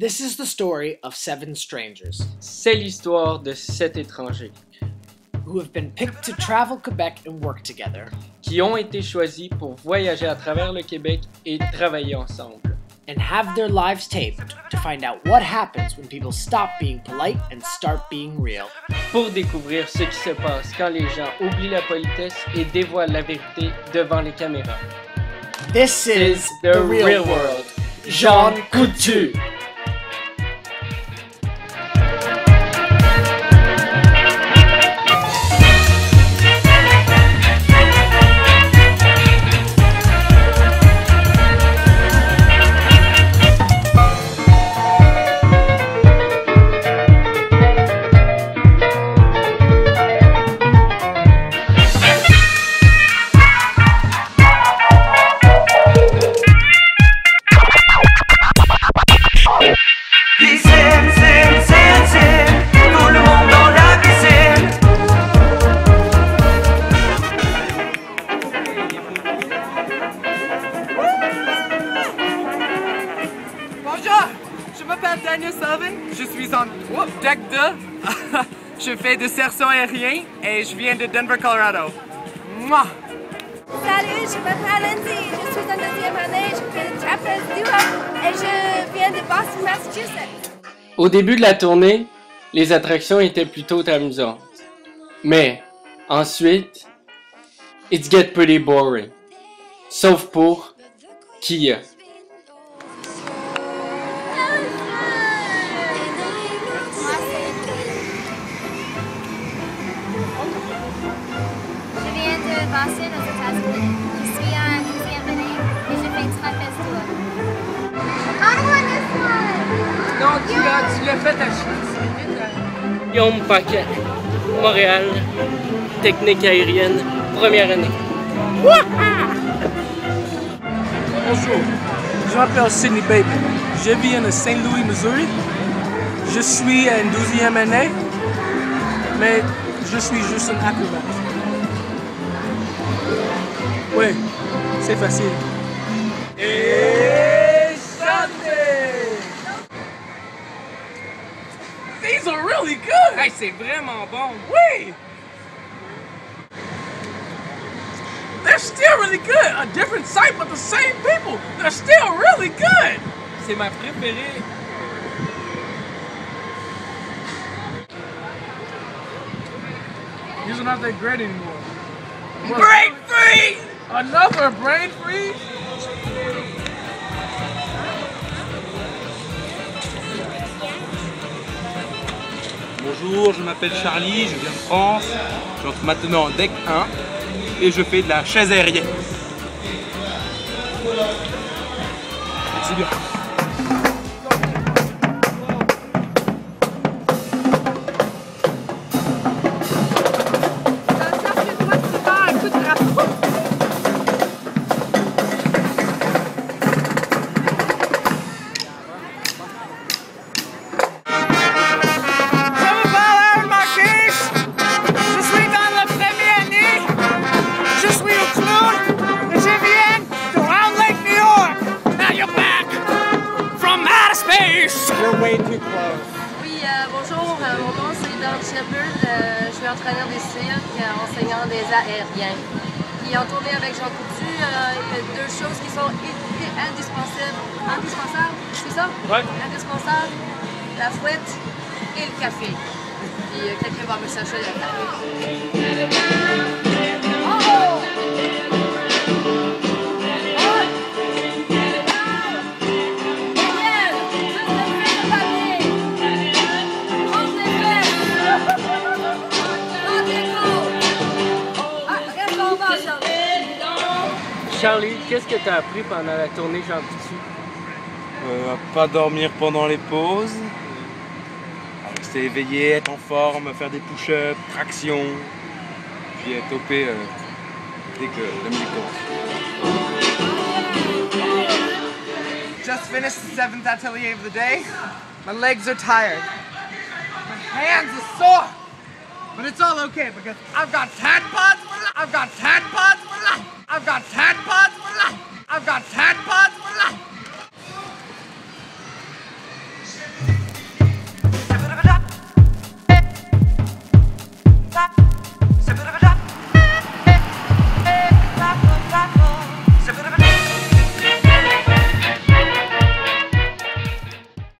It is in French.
This is the story of seven strangers C'est l'histoire de sept étrangers who have been picked to travel Quebec and work together qui ont été choisis pour voyager à travers le Québec et travailler ensemble. and have their lives taped to find out what happens when people stop being polite and start being real. Pour découvrir ce qui se passe quand les gens oublient la politesse et dévoilent la vérité devant les caméras. This is The, real, world. Jean Coutu. Daniel Sullivan, je suis en deck 2. je fais de cerceau aérien et je viens de Denver, Colorado. Mouah! Salut, je m'appelle Lindsay, je suis en deuxième année, je fais le trapèze duo et je viens de Boston, Massachusetts. Au début de la tournée, les attractions étaient plutôt amusantes. Mais ensuite, it get pretty boring. Sauf pour Kia. Boston, aux États-Unis. Je suis en deuxième année et je fais le trapèze duo. I want this one! Non, tu l'as, fait à Guillaume Paquet, Montréal, technique aérienne, première année. Bonjour, je m'appelle Sidney Baby. Je viens de Saint Louis, Missouri. Je suis en 12e année, mais je suis juste un acrobate. Oui, c'est facile. Et chantez! These are really good! Hey, c'est vraiment bon. Oui! They're still really good. A different site, but the same people. They're still really good. C'est ma préférée. These are not that great anymore. Break freeze! Another brain? Bonjour, je m'appelle Charlie, je viens de France. J'entre maintenant en deck 1 et je fais de la chaise aérienne. C'est bien. Euh, bonjour, euh, mon nom c'est Dawn Shepard, euh, je suis entraîneur des cirques, enseignant des aériens. Puis en tournée avec Jean Coutu, il y a deux choses qui sont indispensables. Indispensables, c'est ça? Ouais. Indispensables, la fouette et le café. Puis quelqu'un va me chercher le café. Charlie. Qu'est-ce que tu as appris pendant la tournée Jean Coutu? Euh, à pas dormir pendant les pauses. À Rester éveillé, être en forme, faire des push-ups, traction. Puis être OP euh, dès que la musique commence. Just finished the seventh atelier of the day. My legs are tired. My hands are sore. But it's all okay because I've got Tad Pods for life. I've got Tad Pods for life. I've got Tad Pods for life. I've got Tad Pods for life.